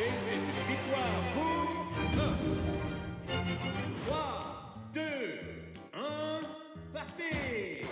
Et c'est une victoire pour 3, 2, 1, partez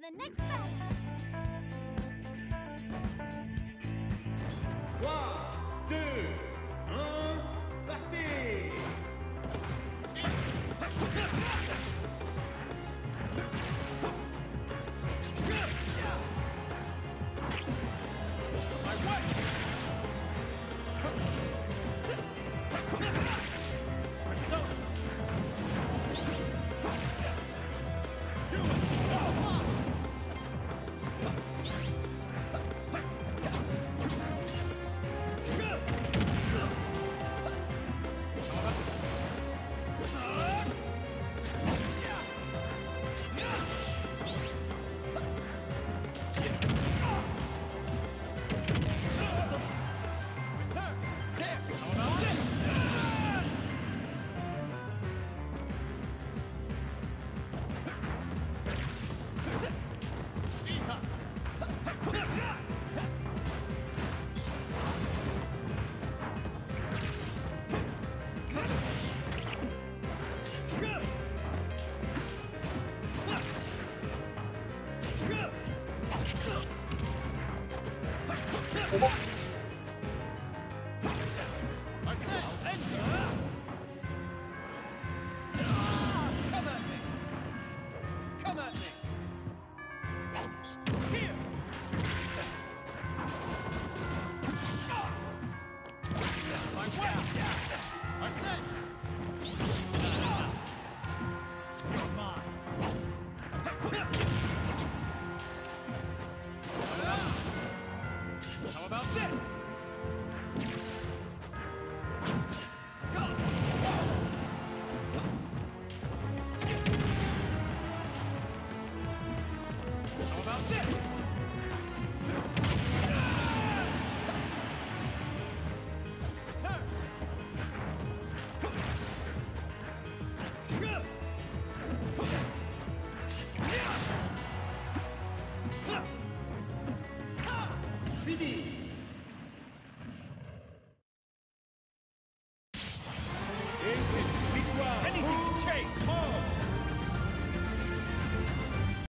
to the next battle. 3, 2, 1, partez 我忘了。撤。